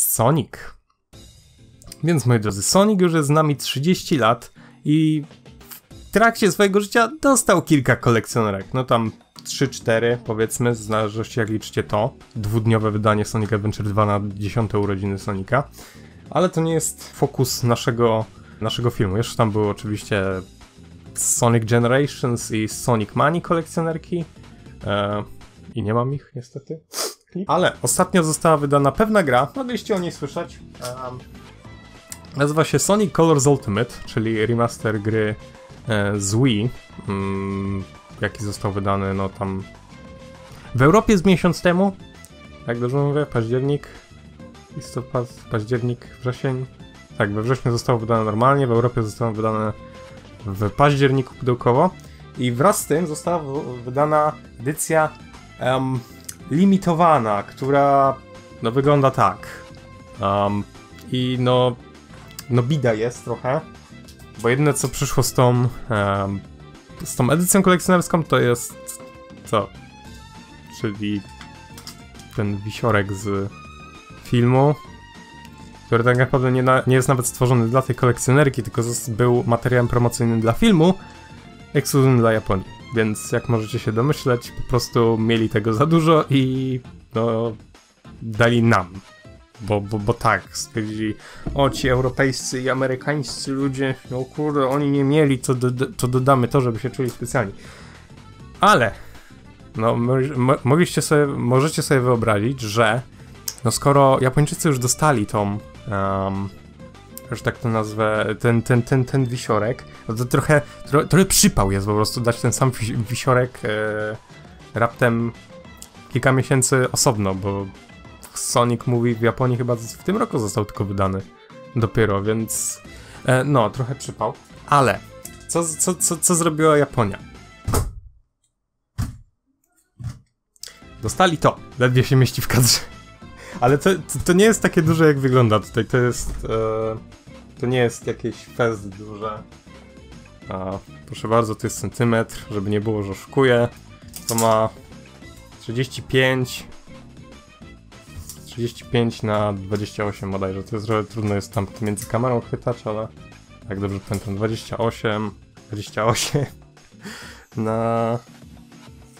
Sonic. Więc moi drodzy, Sonic już jest z nami 30 lat i w trakcie swojego życia dostał kilka kolekcjonerek. No tam 3-4 powiedzmy, w zależności jak liczycie to. Dwudniowe wydanie Sonic Adventure 2 na 10 urodziny Sonika. Ale to nie jest fokus naszego, naszego filmu. Jeszcze tam były oczywiście Sonic Generations i Sonic Mani kolekcjonerki. E, I nie mam ich niestety. Ale ostatnio została wydana pewna gra, mogliście o niej słyszeć. Um, nazywa się Sonic Colors Ultimate, czyli remaster gry e, z Wii, mm, jaki został wydany no tam w Europie z miesiąc temu, jak dobrze mówię, październik, listopad, październik, wrzesień. Tak, we wrześniu zostało wydane normalnie, w Europie zostało wydane w październiku pudełkowo. I wraz z tym została wydana edycja em, limitowana, która no wygląda tak. Um, I no, no bida jest trochę, bo jedyne co przyszło z tą, em, z tą edycją kolekcjonerską to jest co? Czyli ten wisiorek z filmu, który tak naprawdę nie, na, nie jest nawet stworzony dla tej kolekcjonerki, tylko był materiałem promocyjnym dla filmu, ekskluzywny dla Japonii. Więc jak możecie się domyśleć, po prostu mieli tego za dużo i no dali nam. Bo, bo, bo tak, stwierdzili, o ci europejscy i amerykańscy ludzie, no kurde, oni nie mieli, to, do, to dodamy to, żeby się czuli specjalni. Ale, no sobie, możecie sobie wyobrazić, że no skoro Japończycy już dostali tą, um, że tak to nazwę, ten, ten, ten, ten wisiorek, no to trochę, tro, trochę przypał jest po prostu dać ten sam wisi- wisiorek e, raptem kilka miesięcy osobno, bo Sonic Movie w Japonii chyba w tym roku został tylko wydany dopiero, więc e, no, trochę przypał. Ale co, co, co, co zrobiła Japonia? Dostali to, ledwie się mieści w kadrze. Ale to, to, to nie jest takie duże jak wygląda tutaj, to jest... E, to nie jest jakieś fest duże. A, proszę bardzo, to jest centymetr, żeby nie było, że oszukuję. To ma 35 35 na 28 bodajże, to jest trochę trudno jest tam między kamerą chwytać, ale jak dobrze pamiętam, 28 28 na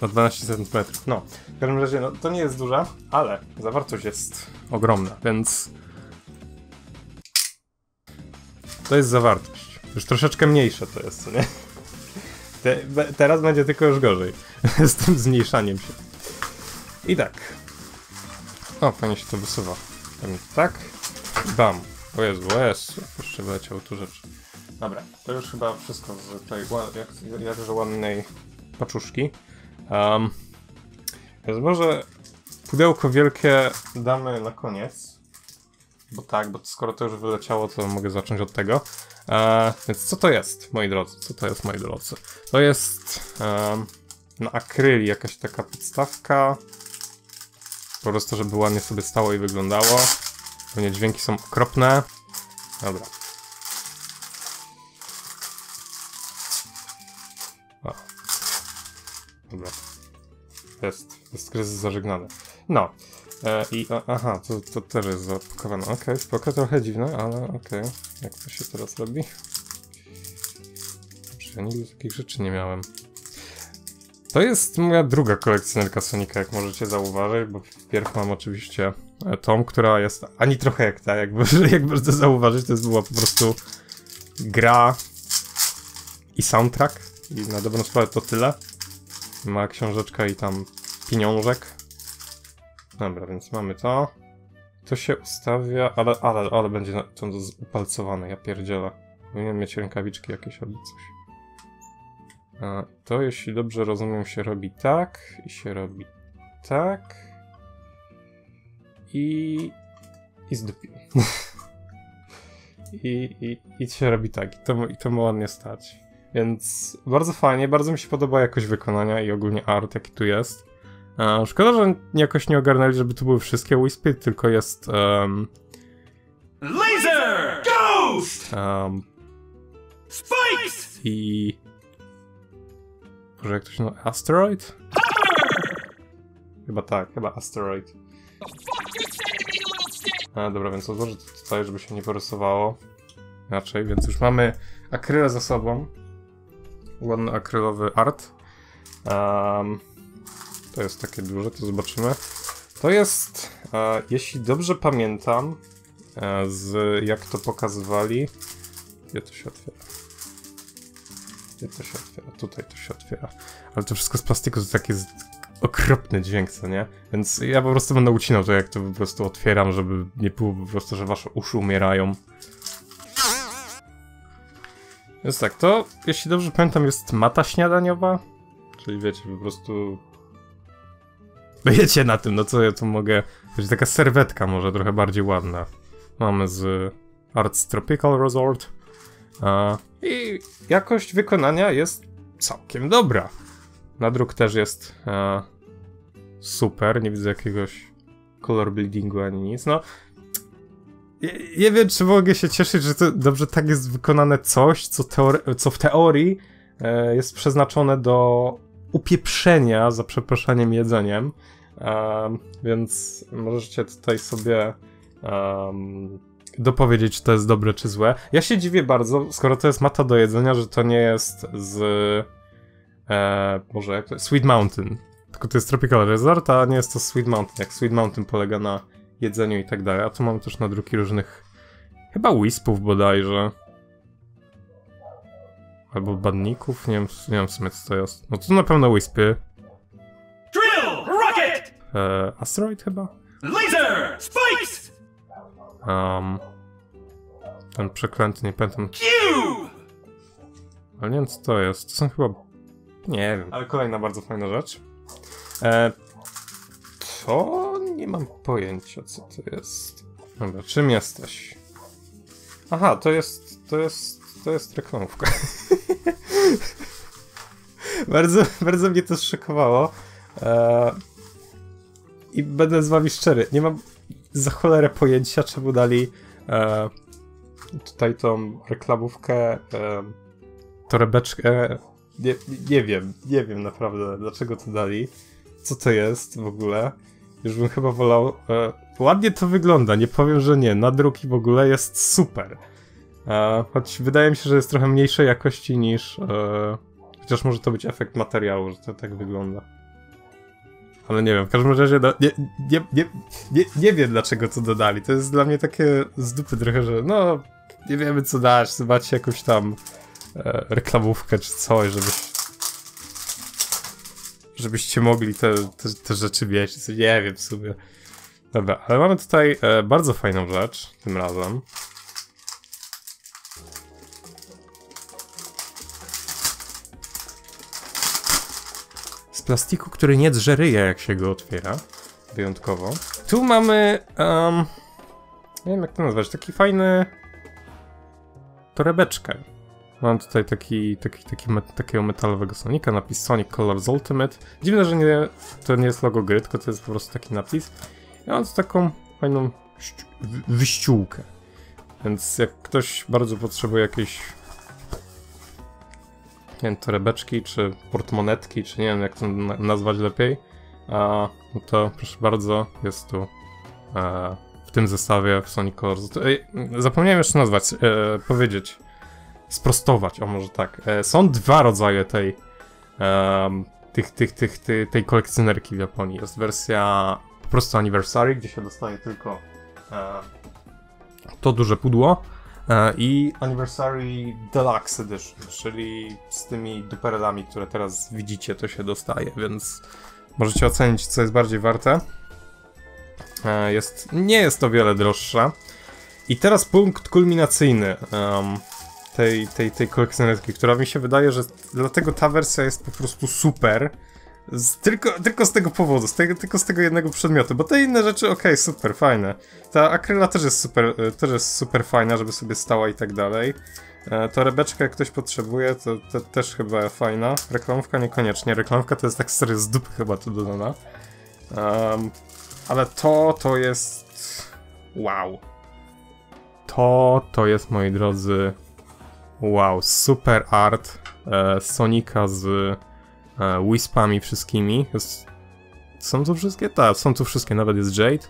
na 12 cm. No, w każdym razie, no, to nie jest duża, ale zawartość jest ogromna, więc to jest zawartość. Już troszeczkę mniejsze to jest, co nie? Te, be- teraz będzie tylko już gorzej z tym zmniejszaniem się. I tak. O, fajnie się to wysuwa. Tak. Bam. O Jezu, o Jezu. Jeszcze wyleciały tu rzeczy. Dobra, to już chyba wszystko z tej jak, jakże ładnej paczuszki. Um, więc może pudełko wielkie damy na koniec. Bo tak, bo skoro to już wyleciało, to mogę zacząć od tego. E, więc co to jest, moi drodzy? Co to jest, moi drodzy? To jest em, na akryli jakaś taka podstawka. Po prostu, żeby ładnie sobie stało i wyglądało. Pewnie dźwięki są okropne. Dobra. O. Dobra. Jest. Jest kryzys zażegnany. No. E, I a, aha, to, to też jest zapakowane. Okej, spoko, trochę dziwne, ale okej. Jak to się teraz robi? Ja nigdy takich rzeczy nie miałem. To jest moja druga kolekcjonerka Sonika, jak możecie zauważyć, bo wpierw mam oczywiście e, tą, która jest ani trochę jak ta, jakby, jak możecie zauważyć, to jest była po prostu gra i soundtrack i na dobrą sprawę to tyle. Ma książeczka i tam pieniążek. Dobra, więc mamy to. To się ustawia, ale, ale, ale będzie na- to upalcowane, ja pierdzielę. Powinien mieć rękawiczki jakieś albo coś. A, to jeśli dobrze rozumiem się robi tak i się robi tak i i zdupił. I, i, I się robi tak i to, i to ma ładnie stać. Więc bardzo fajnie, bardzo mi się podoba jakość wykonania i ogólnie art jaki tu jest. E, szkoda, że jakoś nie ogarnęli, żeby tu były wszystkie Wispy, tylko jest um, Laser! Ghost! um, Spikes! i... Może jak to się nazywa? Asteroid? Chyba tak, chyba Asteroid. to? A, dobra, więc odłożę to tutaj, żeby się nie porysowało. Raczej, więc już mamy akrylę za sobą. Ładny akrylowy art. Um, to jest takie duże, to zobaczymy. To jest, e, jeśli dobrze pamiętam, e, z jak to pokazywali. Gdzie to się otwiera? Gdzie to się otwiera? Tutaj to się otwiera. Ale to wszystko z plastiku, to taki okropny dźwięk, co nie? Więc ja po prostu będę ucinał to, jak to po prostu otwieram, żeby nie było po prostu, że wasze uszy umierają. Więc tak, to jeśli dobrze pamiętam jest mata śniadaniowa, czyli wiecie, po prostu... Wiecie na tym, no co ja tu mogę... Wiecie, taka serwetka może trochę bardziej ładna. Mamy z Arts Tropical Resort. A, I jakość wykonania jest całkiem dobra. Nadruk też jest e, super, nie widzę jakiegoś color bleedingu ani nic. No, nie, nie wiem, czy mogę się cieszyć, że to dobrze tak jest wykonane coś, co, co w teorii e, jest przeznaczone do upieprzenia, za przeproszeniem, jedzeniem. Em, więc możecie tutaj sobie em, dopowiedzieć, czy to jest dobre, czy złe. Ja się dziwię bardzo, skoro to jest mata do jedzenia, że to nie jest z... E, może jak to? Sweet Mountain. Tylko to jest Tropical Resort, a nie jest to Sweet Mountain. Jak Sweet Mountain polega na jedzeniu i tak dalej. A tu mamy też nadruki różnych. Chyba Wispów bodajże. Albo badników, nie wiem, nie wiem w sumie co to jest. No to na pewno Wispy. Drill! Rocket! E, Asteroid chyba? Laser! Spikes! Um, ten przeklęty, nie pamiętam. Cube! Ale nie wiem co to jest. To są chyba. Nie wiem. Ale kolejna bardzo fajna rzecz. E, to nie mam pojęcia co to jest. Dobra, czym jesteś? Aha, to jest. To jest. To jest reklamówka. bardzo, bardzo mnie to zszokowało. E, I będę z wami szczery. Nie mam za cholerę pojęcia, czemu dali e, tutaj tą reklamówkę. E, torebeczkę. Nie, nie wiem, nie wiem naprawdę dlaczego to dali. Co to jest w ogóle? Już bym chyba wolał. E, ładnie to wygląda, nie powiem, że nie. Nadruki w ogóle jest super. E, choć wydaje mi się, że jest trochę mniejszej jakości niż. E, chociaż może to być efekt materiału, że to tak wygląda. Ale nie wiem, w każdym razie nie, nie, nie, nie, nie wiem dlaczego to dodali. To jest dla mnie takie z dupy trochę, że no nie wiemy co dać, zobaczcie jakąś tam e, reklamówkę czy coś, żebyś, żebyście mogli te, te, te rzeczy mieć. Nie wiem w sumie. Dobra, ale mamy tutaj e, bardzo fajną rzecz tym razem. Plastiku, który nie drze ryja, jak się go otwiera. Wyjątkowo. Tu mamy. em, nie wiem jak to nazwać. Taki fajny. Torebeczkę. Mam tutaj taki, taki, taki met, takiego metalowego Sonika, napis Sonic Colors Ultimate. Dziwne, że nie, to nie jest logo gry, tylko to jest po prostu taki napis. I mam tu taką fajną wyściółkę. Więc jak ktoś bardzo potrzebuje jakiejś nie wiem, torebeczki, czy portmonetki, czy nie wiem jak to na- nazwać lepiej, a, no to proszę bardzo, jest tu e, w tym zestawie w Sonic Colors. To, zapomniałem jeszcze nazwać, e, powiedzieć, sprostować, o może tak. E, są dwa rodzaje tej em, tych, tych, tych, ty- tej kolekcjonerki w Japonii. Jest wersja po prostu Anniversary, gdzie się dostaje tylko e, to duże pudło e, i Anniversary Deluxe Edition, czyli z tymi duperelami, które teraz widzicie, to się dostaje, więc możecie ocenić, co jest bardziej warte. E, jest, nie jest to wiele droższe. I teraz punkt kulminacyjny em, tej, tej, tej kolekcjonerki, która mi się wydaje, że dlatego ta wersja jest po prostu super. Z, tylko, tylko z tego powodu, z tego, tylko z tego jednego przedmiotu, bo te inne rzeczy, okej, super, fajne. Ta akryla też jest super, e, też jest super fajna, żeby sobie stała i tak dalej. E, Torebeczka, jak ktoś potrzebuje, to, też chyba fajna. Reklamówka niekoniecznie, reklamówka to jest tak serio z dupy chyba tu dodana. Em, ale to, to jest... Wow. To, to jest, moi drodzy, wow, super art e, Sonika z e, Wispami wszystkimi. Jest, są tu wszystkie? Tak, są tu wszystkie, nawet jest Jade.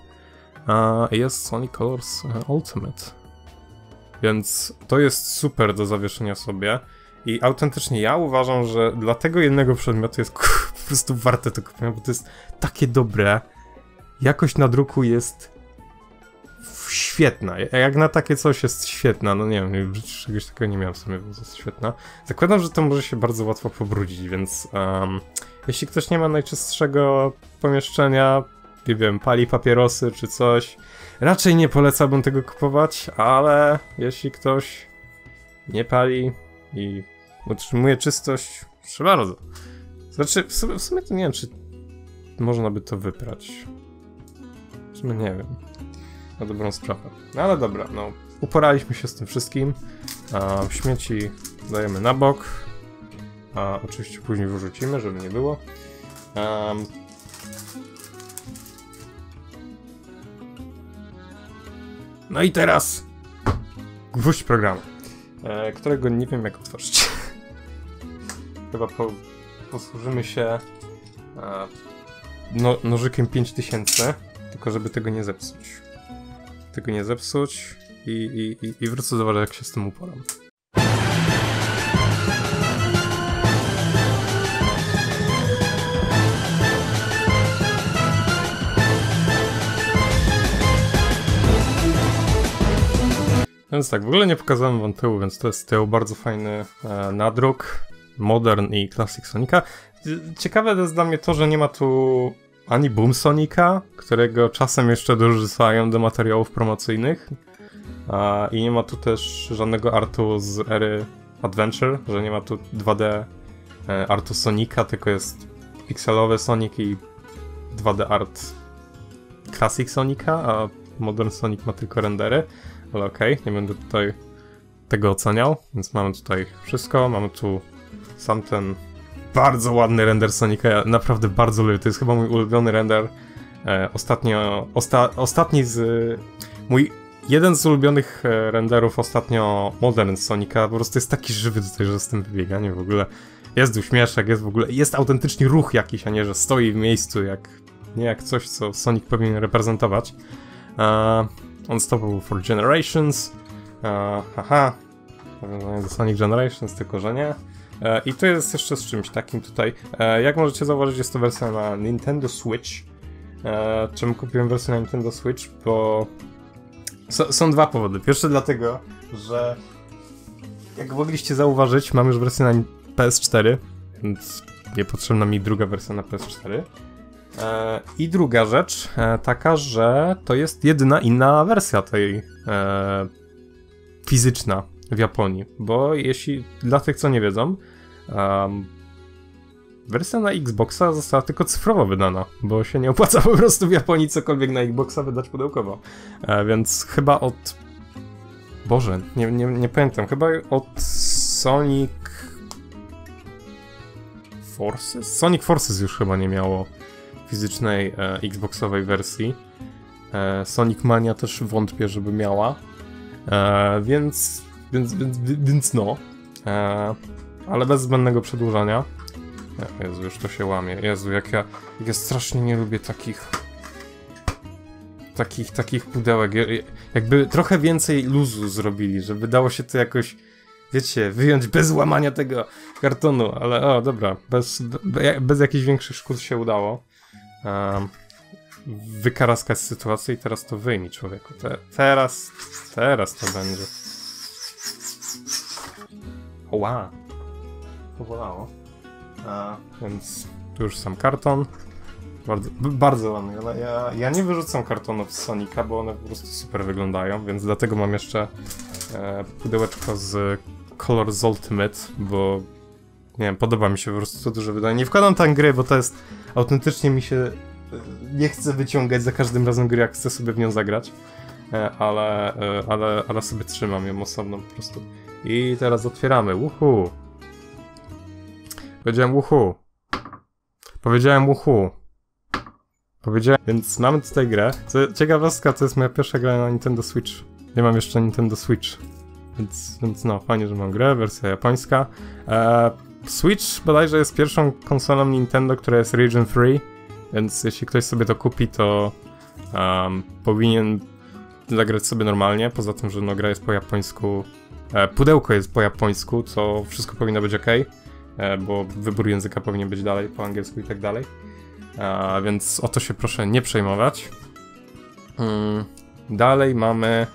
a jest Sonic Colors e, Ultimate. Więc to jest super do zawieszenia sobie. I autentycznie ja uważam, że dla tego jednego przedmiotu jest po prostu warte to kupienia, bo to jest takie dobre. Jakość nadruku jest świetna. Jak na takie coś jest świetna. No nie wiem, czegoś takiego nie miałem w sumie, jest świetna. Zakładam, że to może się bardzo łatwo pobrudzić, więc um, jeśli ktoś nie ma najczystszego pomieszczenia, nie wiem, pali papierosy czy coś, raczej nie polecałbym tego kupować, ale jeśli ktoś nie pali i utrzymuje czystość, proszę bardzo. Znaczy, w sumie, w sumie to nie wiem, czy można by to wyprać. W sumie nie wiem. Na dobrą sprawę. No ale dobra, no. Uporaliśmy się z tym wszystkim. A, śmieci dajemy na bok. A, oczywiście później wyrzucimy, żeby nie było. No i teraz gwóźdź programu, e, którego nie wiem jak otworzyć. Chyba po, posłużymy się e, no, nożykiem 5000, tylko żeby tego nie zepsuć. Tego nie zepsuć i, i, i, wrócę zobaczyć jak się z tym uporam. Więc tak, w ogóle nie pokazałem wam tyłu, więc to jest tył bardzo fajny e, nadruk, Modern i Classic Sonika. Ciekawe jest dla mnie to, że nie ma tu ani Boom Sonika, którego czasem jeszcze dorzucają do materiałów promocyjnych. A, I nie ma tu też żadnego artu z ery Adventure, że nie ma tu 2D e, artu Sonika, tylko jest pixelowy Sonic i 2D art Classic Sonika, a Modern Sonic ma tylko rendery. Ale okej, okay, nie będę tutaj tego oceniał, więc mamy tutaj wszystko, mamy tu sam ten bardzo ładny render Sonika, ja naprawdę bardzo lubię, to jest chyba mój ulubiony render. E, ostatnio, osta, ostatni z... Mój jeden z ulubionych e, renderów ostatnio Modern Sonika, po prostu jest taki żywy tutaj, że z tym wybieganiem w ogóle jest uśmieszek, jest w ogóle, jest autentyczny ruch jakiś, a nie, że stoi w miejscu jak, nie jak coś, co Sonic powinien reprezentować. Uh, Unstoppable for Generations, uh, haha, nawiązanie do Sonic Generations, tylko że nie. E, I to jest jeszcze z czymś takim tutaj. E, jak możecie zauważyć, jest to wersja na Nintendo Switch. E, czemu kupiłem wersję na Nintendo Switch? Bo są dwa powody. Pierwszy dlatego, że jak mogliście zauważyć, mam już wersję na PS4, więc nie potrzebna mi druga wersja na PS4. I druga rzecz, taka, że to jest jedyna inna wersja tej fizyczna w Japonii, bo jeśli dla tych, co nie wiedzą, um, wersja na Xboxa została tylko cyfrowo wydana, bo się nie opłaca po prostu w Japonii cokolwiek na Xboxa wydać pudełkowo. E, więc chyba od. Boże, nie, nie, nie pamiętam, chyba od Sonic. Forces? Sonic Forces już chyba nie miało fizycznej e, Xboxowej wersji. E, Sonic Mania też wątpię, żeby miała. E, więc więc, więc, więc no. E, ale bez zbędnego przedłużania. Jezu, już to się łamie. Jezu, jak ja, jak ja strasznie nie lubię takich takich, takich pudełek. Jakby trochę więcej luzu zrobili, żeby dało się to jakoś, wiecie, wyjąć bez łamania tego kartonu, ale o, dobra, bez, bez jakichś większych szkód się udało. Um, wykaraskać sytuację i teraz to wyjmij, człowieku. Te, teraz, teraz to będzie. Oła. Powolało. A, więc tu już sam karton. Bardzo, bardzo ładny, ale ja, ja nie wyrzucam kartonów z Sonika, bo one po prostu super wyglądają, więc dlatego mam jeszcze e, pudełeczko z Colors Ultimate, bo nie wiem, podoba mi się po prostu to duże wydanie. Nie wkładam tam gry, bo to jest autentycznie mi się e, nie chcę wyciągać za każdym razem gry, jak chcę sobie w nią zagrać, e, ale, e, ale, ale sobie trzymam ją osobno po prostu. I teraz otwieramy. Uhu. Powiedziałem uhu. Powiedziałem uhu. Powiedziałem, więc mamy tutaj grę. Ciekawostka, to jest moja pierwsza gra na Nintendo Switch. Nie mam jeszcze Nintendo Switch. Więc, więc no, fajnie, że mam grę, wersja japońska. Eee, Switch bodajże jest pierwszą konsolą Nintendo, która jest region free, więc jeśli ktoś sobie to kupi, to um, powinien zagrać sobie normalnie, poza tym, że no, gra jest po japońsku, pudełko jest po japońsku, co wszystko powinno być ok, e, bo wybór języka powinien być dalej po angielsku i tak dalej. A, więc o to się proszę nie przejmować. Mm, dalej mamy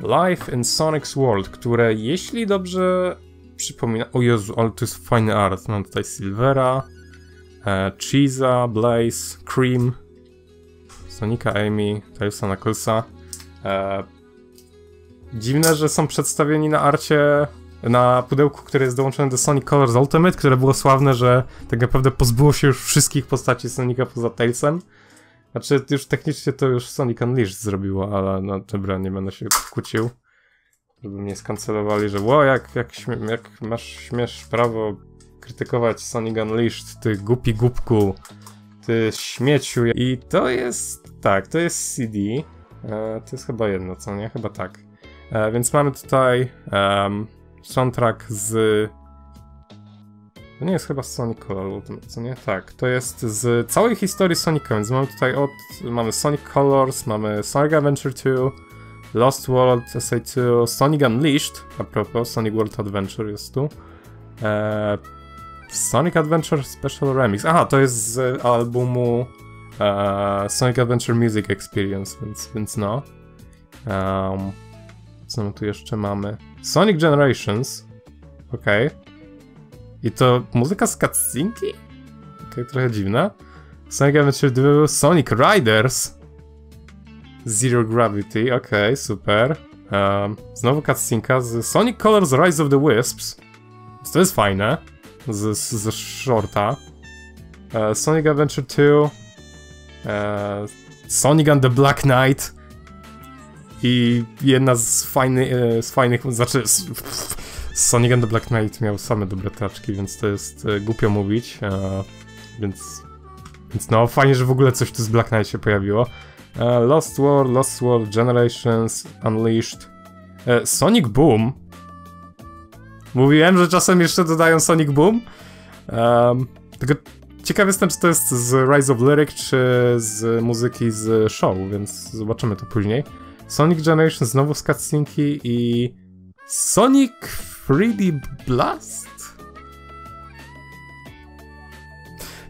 Life in Sonic's World, które jeśli dobrze przypomina... O Jezu, ale to jest fajny art. Mam tutaj Silvera, e, Cheeza, Blaze, Cream, Sonika Amy, Tailsa Knucklesa. E, dziwne, że są przedstawieni na arcie na pudełku, które jest dołączone do Sonic Colors Ultimate, które było sławne, że tak naprawdę pozbyło się już wszystkich postaci Sonika poza Tailsem. Znaczy, już technicznie to już Sonic Unleashed zrobiło, ale no dobra, nie będę się kłócił. Żeby mnie skancelowali, że ło, jak, jak, jak masz śmiesz prawo krytykować Sonic Unleashed, ty głupi głupku, ty śmieciu. I to jest, tak, to jest CD. E, to jest chyba jedno, co nie? Chyba tak. E, więc mamy tutaj um, soundtrack z to nie jest chyba Sonic Color co nie? Tak, to jest z całej historii Sonica, więc mamy tutaj od, mamy Sonic Colors, mamy Sonic Adventure 2, Lost World SA2, Sonic Unleashed, a propos, Sonic World Adventure jest tu, eee, Sonic Adventure Special Remix, aha, to jest z albumu eee, Sonic Adventure Music Experience, więc, więc no. Um, co my tu jeszcze mamy? Sonic Generations, okej. Okay. I to muzyka z cutscenki? Okej, okay, trochę dziwna. Sonic Adventure 2, Sonic Riders. Zero Gravity, okej, okay, super. Um, znowu cutscenka z Sonic Colors Rise of the Wisps. To jest fajne. Z, z, z shorta. Uh, Sonic Adventure 2. Uh, e, Sonic and the Black Knight. I jedna z, e, z fajnych, znaczy z, Sonic and the Black Knight miał same dobre traczki, więc to jest e, głupio mówić, e, więc, więc no, fajnie, że w ogóle coś tu z Black Knight się pojawiło. Lost World, Lost World, Generations, Unleashed, Sonic Boom. Mówiłem, że czasem jeszcze dodają Sonic Boom. Um, tylko ciekaw jestem, czy to jest z Rise of Lyric, czy z muzyki z show, więc zobaczymy to później. Sonic Generations znowu z cutscenki i Sonic 3D Blast?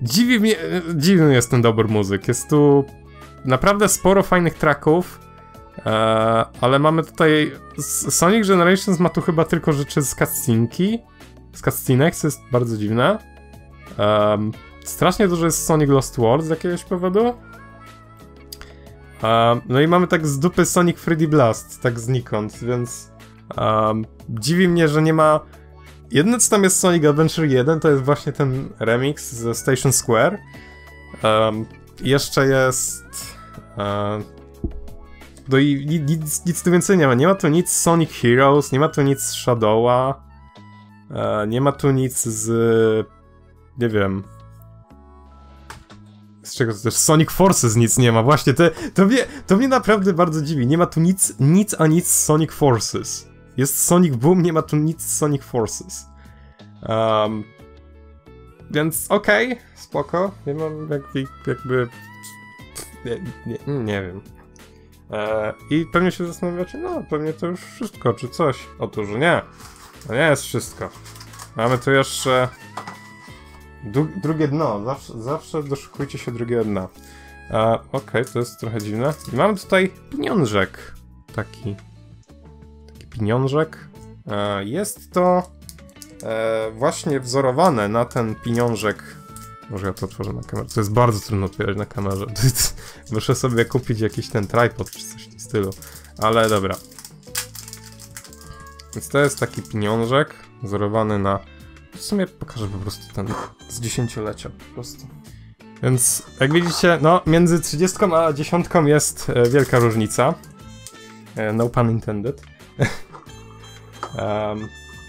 Dziwi mnie, dziwny jest ten dobór muzyk. Jest tu naprawdę sporo fajnych tracków, e, ale mamy tutaj... Sonic Generations ma tu chyba tylko rzeczy z cutscenki, z cutscenek, co jest bardzo dziwne. Strasznie dużo jest Sonic Lost World z jakiegoś powodu. Um, no i mamy tak z dupy Sonic 3D Blast, tak znikąd, więc... Um, dziwi mnie, że nie ma. Jedno co tam jest Sonic Adventure 1, to jest właśnie ten remix ze Station Square. Um, jeszcze jest. No i nic, nic tu więcej nie ma. Nie ma tu nic Sonic Heroes, nie ma tu nic Shadowa, nie ma tu nic z. Nie wiem. Z czego też? Sonic Forces nic nie ma. Właśnie, to, to, mnie, to mnie naprawdę bardzo dziwi. Nie ma tu nic, nic a nic z Sonic Forces. Jest Sonic Boom, nie ma tu nic z Sonic Forces. Um, więc okej, okay, spoko. Nie mam jakby... jakby nie, nie, nie wiem. E, I pewnie się zastanawiacie, no pewnie to już wszystko, czy coś. Otóż nie. To nie jest wszystko. Mamy tu jeszcze drugie dno. Zawsze, zawsze doszukujcie się drugiego dna. E, Okej, okay, to jest trochę dziwne. I mamy tutaj pieniążek. Taki pieniążek. E, jest to e, właśnie wzorowane na ten pieniążek. Może ja to otworzę na kamerze. To jest bardzo trudno otwierać na kamerze. Muszę sobie kupić jakiś ten tripod czy coś w tym stylu. Ale dobra. Więc to jest taki pieniążek wzorowany na... W sumie pokażę po prostu ten z dziesięciolecia po prostu. Więc jak widzicie, no między 30 a 10 jest e, wielka różnica. No pun intended. Um,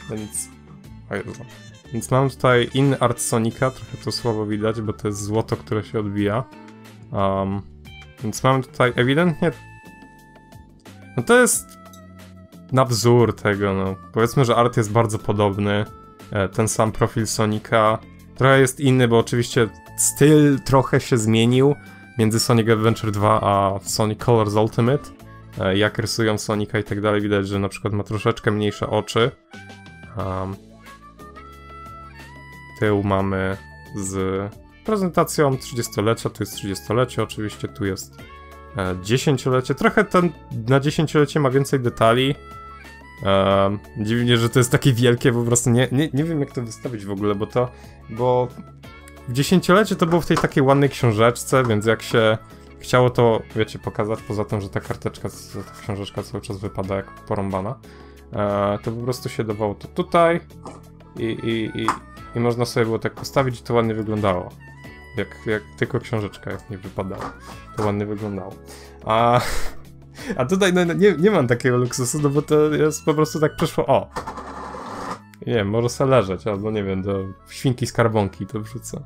więc... Więc mam tutaj in art Sonika, trochę to słowo widać, bo to jest złoto, które się odbija. Um, więc mam tutaj ewidentnie... No to jest na wzór tego, no. Powiedzmy, że art jest bardzo podobny. E, ten sam profil Sonika. Trochę jest inny, bo oczywiście styl trochę się zmienił. między Sonic Adventure 2 a Sonic Colors Ultimate. E, jak rysują Sonika i tak dalej, widać, że na przykład ma troszeczkę mniejsze oczy. Um, tył mamy z prezentacją 30-lecia, tu jest 30-lecie oczywiście, tu jest e, 10-lecie. Trochę ten na 10-lecie ma więcej detali. Dziwnie, że to jest takie wielkie, po prostu nie, nie, nie wiem jak to wystawić w ogóle, bo to, bo w dziesięciolecie to było w tej takiej ładnej książeczce, więc jak się chciało to, wiecie, pokazać, poza tym, że ta karteczka, ta książeczka cały czas wypada jak porąbana, e, to po prostu się dawało to tutaj i, i, i, i można sobie było tak postawić i to ładnie wyglądało. Jak, jak tylko książeczka jak nie wypadała, to ładnie wyglądało. A, a tutaj no, nie, nie mam takiego luksusu, no bo to jest po prostu tak przyszło, o, nie wiem, może sobie leżeć, albo nie wiem, do świnki skarbonki to wrzucę,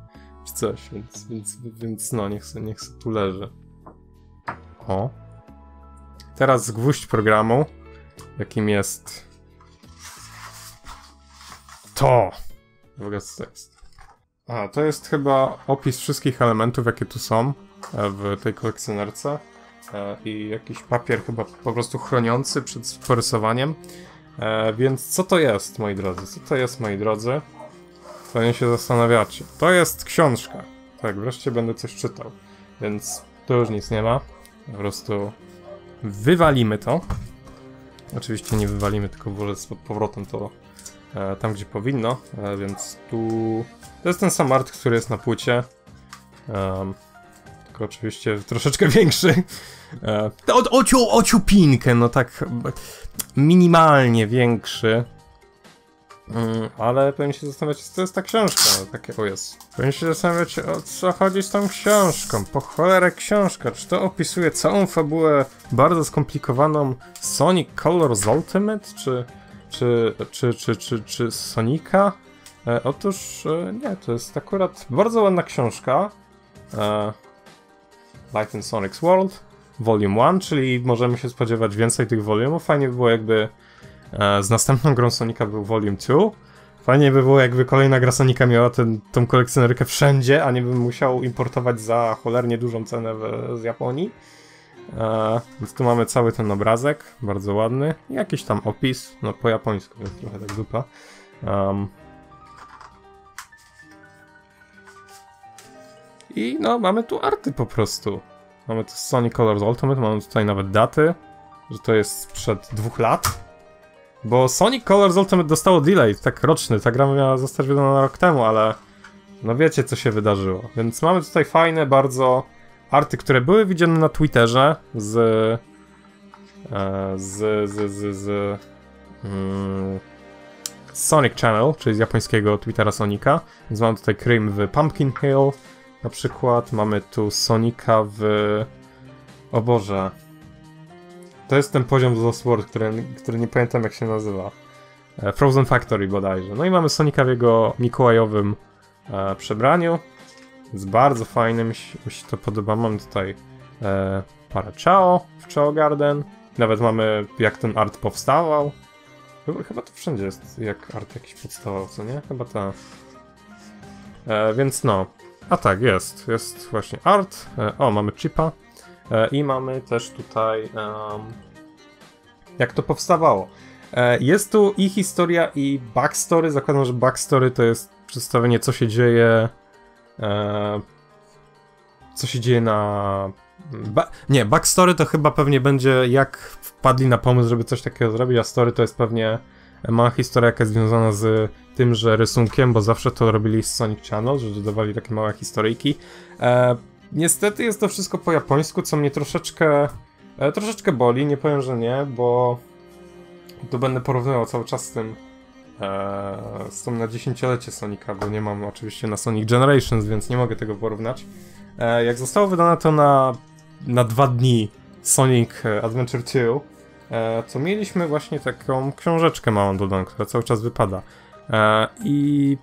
czy coś, więc, więc, więc no, niech se, niech se tu leży. O. Teraz gwóźdź programu, jakim jest to. W ogóle co to jest? A, to jest chyba opis wszystkich elementów, jakie tu są e, w tej kolekcjonerce i jakiś papier chyba po prostu chroniący przed porysowaniem. E, więc co to jest, moi drodzy? Co to jest, moi drodzy? Pewnie się zastanawiacie. To jest książka. Tak, wreszcie będę coś czytał. Więc tu już nic nie ma. Po prostu wywalimy to. Oczywiście nie wywalimy, tylko włożę z powrotem to e, tam, gdzie powinno. E, więc tu... To jest ten sam art, który jest na płycie. Um, tylko oczywiście troszeczkę większy. E, o, ociu, ociupinkę, no tak minimalnie większy. Mm, ale powinien się zastanawiać, co to jest ta książka. No, takie, o jest. Powinien się zastanawiać, o co chodzi z tą książką. Po cholerę książka. Czy to opisuje całą fabułę bardzo skomplikowaną Sonic Colors Ultimate? Czy, czy, czy, czy, czy, czy Sonika? E, otóż e, nie, to jest akurat bardzo ładna książka. E, Light in Sonic's World. Volume 1, czyli możemy się spodziewać więcej tych volumów. Fajnie by było jakby e, z następną grą Sonika był Volume 2. Fajnie by było jakby kolejna gra Sonika miała ten, tą kolekcjonerkę wszędzie, a nie bym musiał importować za cholernie dużą cenę w, z Japonii. E, więc tu mamy cały ten obrazek, bardzo ładny. Jakiś tam opis, no po japońsku, więc trochę tak dupa. Um, I no, mamy tu arty po prostu. Mamy tu Sonic Colors Ultimate, mamy tutaj nawet daty, że to jest sprzed dwóch lat. Bo Sonic Colors Ultimate dostało delay, tak roczny, ta gra miała zostać wydana rok temu, ale no wiecie co się wydarzyło. Więc mamy tutaj fajne bardzo arty, które były widziane na Twitterze z e, z, z, z, z mm, Sonic Channel, czyli z japońskiego Twittera Sonika. Więc mamy tutaj Cream w Pumpkin Hill, na przykład mamy tu Sonika w... O Boże. To jest ten poziom z Lost World, który, który nie pamiętam jak się nazywa. E, Frozen Factory bodajże. No i mamy Sonika w jego mikołajowym e, przebraniu. Jest bardzo fajnym, mi się, mi się to podoba. Mam tutaj e, parę Chao w Chao Garden. Nawet mamy jak ten art powstawał. Chyba, to wszędzie jest jak art jakiś powstawał, co nie? Chyba ta. E, więc no, a tak, jest. Jest właśnie art. E, o, mamy chipa. E, I mamy też tutaj um, jak to powstawało. E, jest tu i historia, i backstory. Zakładam, że backstory to jest przedstawienie, co się dzieje. Co się dzieje na. Ba nie, backstory to chyba pewnie będzie jak wpadli na pomysł, żeby coś takiego zrobić, a story to jest pewnie mała historia, jaka jest związana z tymże rysunkiem, bo zawsze to robili z Sonic Channel, że dodawali takie małe historyjki. E, niestety jest to wszystko po japońsku, co mnie troszeczkę e, troszeczkę boli, nie powiem, że nie, bo tu będę porównywał cały czas z tym e, z tą na dziesięciolecie Sonika, bo nie mam oczywiście na Sonic Generations, więc nie mogę tego porównać. E, jak zostało wydane to na, na dwa dni Sonic Adventure 2, e, to mieliśmy właśnie taką książeczkę małą dodaną, która cały czas wypada. E, I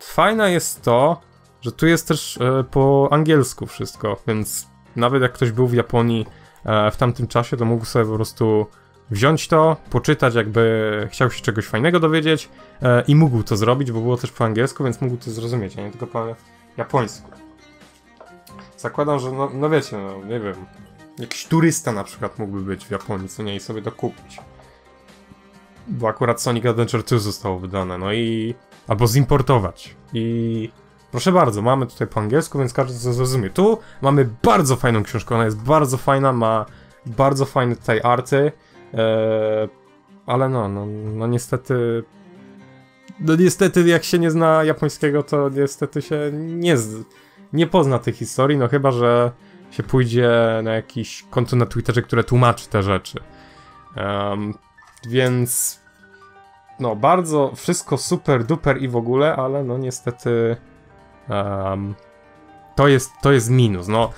fajne jest to, że tu jest też e, po angielsku wszystko, więc nawet jak ktoś był w Japonii e, w tamtym czasie, to mógł sobie po prostu wziąć to, poczytać, jakby chciał się czegoś fajnego dowiedzieć i mógł to zrobić, bo było też po angielsku, więc mógł to zrozumieć, a nie tylko po japońsku. Zakładam, że no, no wiecie, no nie wiem, jakiś turysta na przykład mógłby być w Japonii, co nie, i sobie to kupić. Bo akurat Sonic Adventure 2 zostało wydane, no i... albo zimportować. I... Proszę bardzo, mamy tutaj po angielsku, więc każdy to zrozumie. Tu mamy bardzo fajną książkę, ona jest bardzo fajna, ma bardzo fajne tutaj arty, e, ale no, no, no niestety no niestety jak się nie zna japońskiego, to niestety się nie, nie pozna tej historii, no chyba, że się pójdzie na jakiś konto na Twitterze, które tłumaczy te rzeczy. Um, więc no bardzo wszystko super duper i w ogóle, ale no niestety um, to, jest, to jest minus. No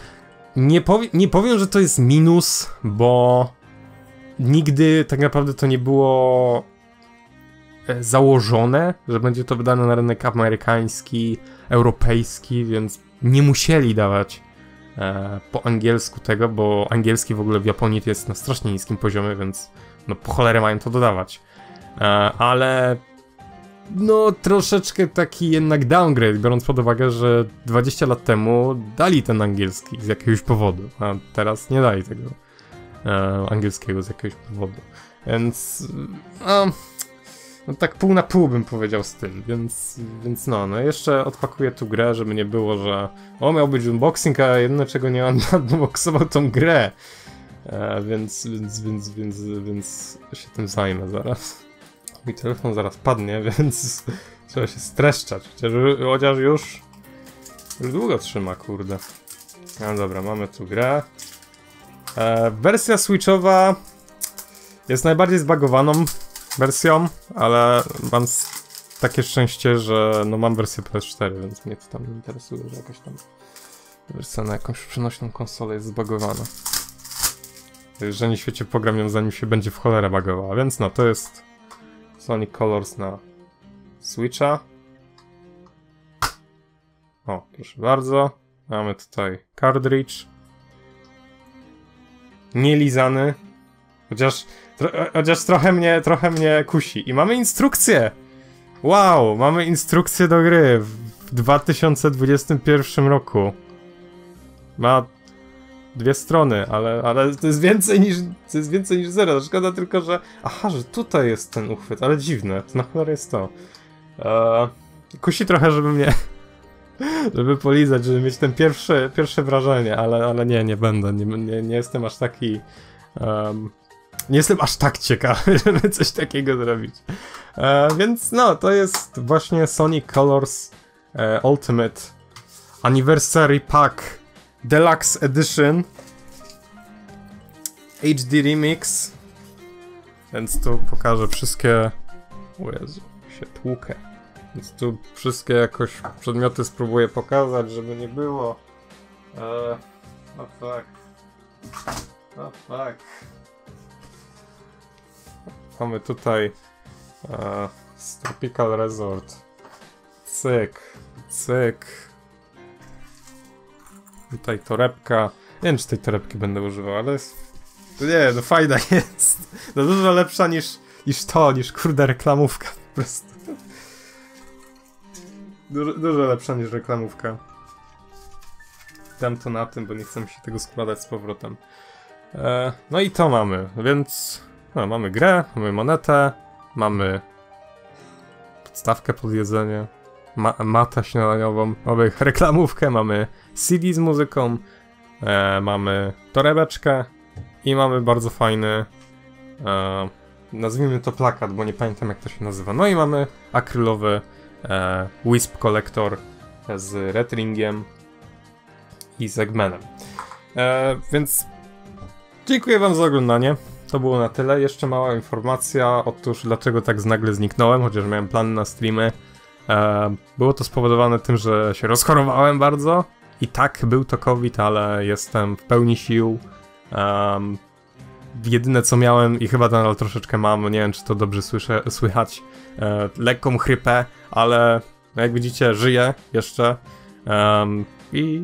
nie, powie, nie powiem, że to jest minus, bo nigdy tak naprawdę to nie było e, założone, że będzie to wydane na rynek amerykański, europejski, więc nie musieli dawać po angielsku tego, bo angielski w ogóle w Japonii jest na strasznie niskim poziomie, więc no po cholerę mają to dodawać. E, ale no troszeczkę taki jednak downgrade, biorąc pod uwagę, że 20 lat temu dali ten angielski z jakiegoś powodu, a teraz nie dali tego e, angielskiego z jakiegoś powodu. Więc no, no tak pół na pół bym powiedział z tym, więc, więc no, no jeszcze odpakuję tu grę, żeby nie było, że o miał być unboxing, a jedno czego nie unboxował tą grę. E, więc, więc, więc, więc, więc się tym zajmę zaraz. Mój telefon zaraz padnie, więc trzeba się streszczać, chociaż, chociaż już, już długo trzyma, kurde. No dobra, mamy tu grę. E, wersja Switchowa jest najbardziej zbagowaną wersją, ale mam takie szczęście, że no mam wersję PS4, więc mnie to tam nie interesuje, że jakaś tam wersja na jakąś przenośną konsolę jest zbagowana. Że nie świecie pogram ją zanim się będzie w cholerę bagowała, więc no to jest Sonic Colors na Switcha. O, proszę bardzo. Mamy tutaj cartridge. Nielizany. Chociaż, tro, chociaż trochę mnie, trochę mnie kusi. I mamy instrukcję! Wow, mamy instrukcję do gry w 2021 roku. Ma dwie strony, ale, ale to jest więcej niż to jest więcej niż zero. Szkoda tylko, że aha, że tutaj jest ten uchwyt, ale dziwne. Na cholerę jest to. Eee, kusi trochę, żeby mnie żeby polizać, żeby mieć ten pierwsze, pierwsze wrażenie, ale, ale nie, nie będę. Nie, nie, nie jestem aż taki um, nie jestem aż tak ciekawy, żeby coś takiego zrobić. E, więc no, to jest właśnie Sonic Colors e, Ultimate Anniversary Pack Deluxe Edition HD Remix. Więc tu pokażę wszystkie. O Jezu, się tłukę. Więc tu wszystkie jakoś przedmioty spróbuję pokazać, żeby nie było. Eee, no tak. No tak. Mamy tutaj e, Tropical Resort. Cyk, cyk. Tutaj torebka. Nie wiem, czy tej torebki będę używał, ale. To nie, no fajna jest. No dużo lepsza niż, niż to, niż kurde reklamówka po prostu. Dużo, dużo lepsza niż reklamówka. Dam to na tym, bo nie chcę mi się tego składać z powrotem. E, no i to mamy, więc no, mamy grę, mamy monetę, mamy podstawkę pod jedzenie, ma matę śniadaniową, mamy reklamówkę, mamy CD z muzyką, e, mamy torebeczkę i mamy bardzo fajny, e, nazwijmy to plakat, bo nie pamiętam jak to się nazywa. No i mamy akrylowy e, Wisp Collector z Retringiem i z Eggmanem. E, więc dziękuję wam za oglądanie. To było na tyle. Jeszcze mała informacja. Otóż dlaczego tak nagle zniknąłem, chociaż miałem plany na streamy. E, było to spowodowane tym, że się rozchorowałem bardzo. I tak, był to COVID, ale jestem w pełni sił. Um, jedyne co miałem i chyba nadal troszeczkę mam, nie wiem czy to dobrze słyszę, słychać, e, lekką chrypę, ale jak widzicie żyję jeszcze. I,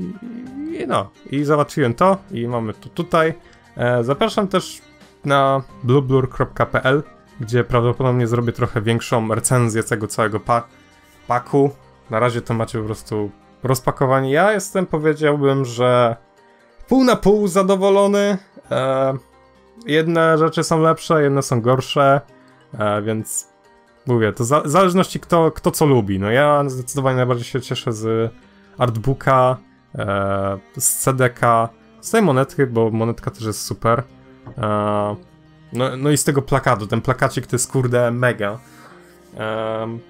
I no, i zobaczyłem to i mamy to tutaj. E, zapraszam też na blueblur.pl, gdzie prawdopodobnie zrobię trochę większą recenzję tego całego pa paku. Na razie to macie po prostu rozpakowanie. Ja jestem, powiedziałbym, że pół na pół zadowolony. E, jedne rzeczy są lepsze, jedne są gorsze, e, więc mówię, to za, w zależności kto, kto co lubi. No ja zdecydowanie najbardziej się cieszę z artbooka, e, z CDK, z tej monetki, bo monetka też jest super. E, no, no i z tego plakatu, ten plakacik to jest kurde mega. Um,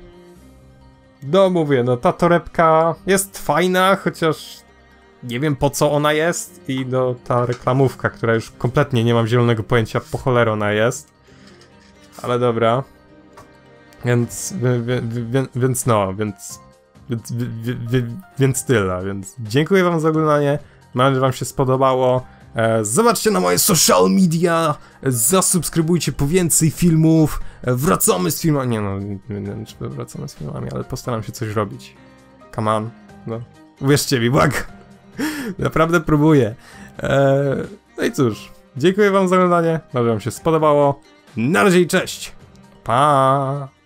no mówię, no ta torebka jest fajna, chociaż nie wiem po co ona jest i no ta reklamówka, która już kompletnie nie mam zielonego pojęcia po cholerę ona jest. Ale dobra. Więc, wie, wie, więc no, więc, więc, więc tyle, więc dziękuję wam za oglądanie, mam nadzieję, że wam się spodobało. E, zobaczcie na moje social media, zasubskrybujcie po więcej filmów, e, wracamy z filmami, nie no, nie wracamy z filmami, ale postaram się coś robić. Come on, no, uwierzcie mi, błagam. Naprawdę próbuję. E, no i cóż, dziękuję wam za oglądanie, mam nadzieję, że wam się spodobało. Na razie i cześć! Pa!